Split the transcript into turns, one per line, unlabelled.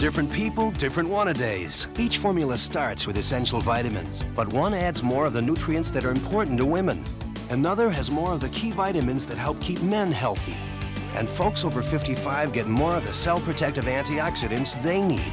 different people, different One-A-Days. Each formula starts with essential vitamins, but one adds more of the nutrients that are important to women. Another has more of the key vitamins that help keep men healthy. And folks over 55 get more of the cell protective antioxidants they need.